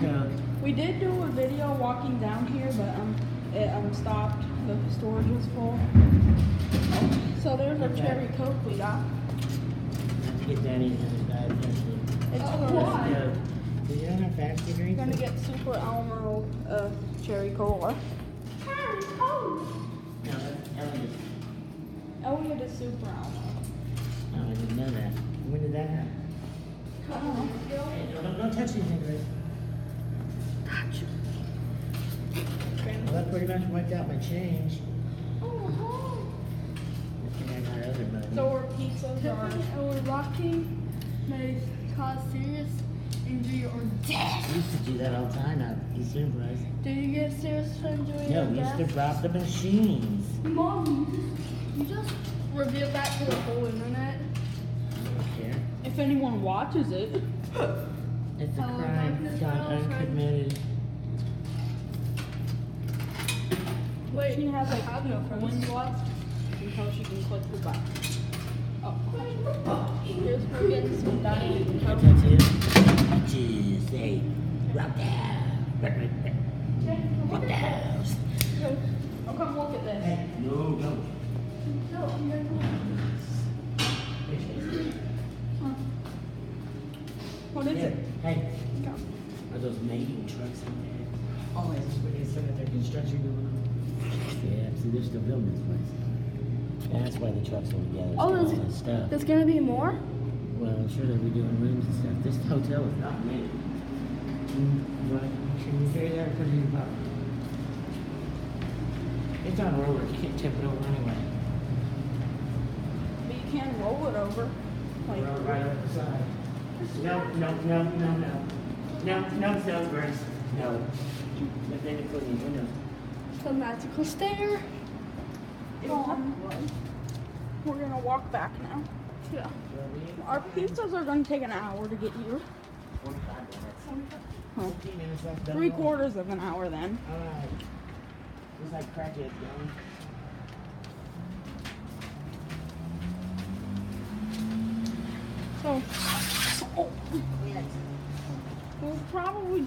Coke. We did do a video walking down here, but um, it um stopped. The storage was full. So there's a Okay. cherry coke we got. Not to get Danny into his bad. It's Oh, for why? Let's go. Do you have fancy We're drinks? gonna get Super Elmo uh cherry cola. Harry. No, that's Elliot. Elliot is Super Elmo. Oh, I didn't know that. When did that happen? I don't. Hey, no, don't, don't touch anything, Grace. Well, that pretty much wiped out my change. Oh, Looking at my other money. So our pizzas are. Our rocking may cause serious injury or death. We used to do that all the time at the Sunrise. Did you get serious injury No, or we used death? to drop the machines. Mom, you just, you just revealed that to the whole internet. I don't care. If anyone watches it. It's a Oh, crime. darkness It's gone files, uncommitted. Wait, She has like I have no coins friends. left until she can click the button. Oh. Here's we're getting some diet Can I coke. touch you? Two, say, rock down. Rock, down. Oh, come look at this. Hey, no, no. No, I'm gonna What is it? Hey, Come. are those mating trucks in there? Oh, is this where they said that their construction going on? Yeah, see, they're still building this place. That's why the trucks are together. Oh, there's- got stuff. There's gonna be more? Well, I'm sure they'll be doing rooms and stuff. This hotel is not new. You want to, can you carry that or put it in your pocket? It's on rollers, you can't tip it over anyway. But you can roll it over. Like, Roll right up the side. No, no, no, no, no. No, no, Salisbury's. No. But then you put in your windows. The magical stair. um, we're gonna walk back now. Yeah. Our pizzas are gonna take an hour to get here. Huh. Fifteen minutes left. done. Three quarters of an hour then. Alright. Like crackheads going. So, we'll probably do